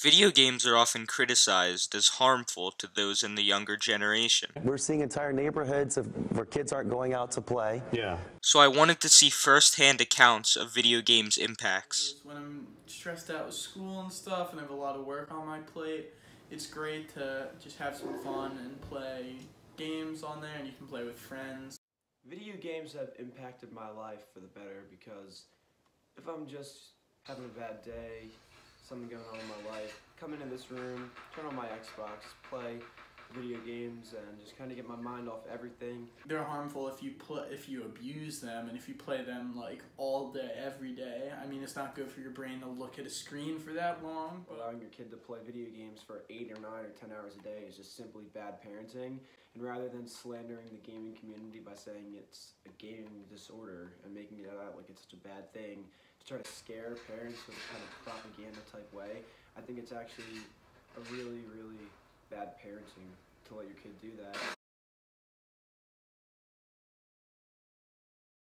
Video games are often criticized as harmful to those in the younger generation. We're seeing entire neighborhoods of, where kids aren't going out to play. Yeah. So I wanted to see first-hand accounts of video games' impacts. When I'm stressed out with school and stuff and I have a lot of work on my plate, it's great to just have some fun and play games on there and you can play with friends. Video games have impacted my life for the better because if I'm just having a bad day, something going on in my life, come into this room, turn on my Xbox, play video games, and just kind of get my mind off everything. They're harmful if you play if you abuse them and if you play them like all day every day. I mean, it's not good for your brain to look at a screen for that long. But Allowing your kid to play video games for 8 or 9 or 10 hours a day is just simply bad parenting. And rather than slandering the gaming community by saying it's a gaming disorder and making it out like it's such a bad thing, to try to scare parents with a kind of propaganda I think it's actually a really, really bad parenting to let your kid do that.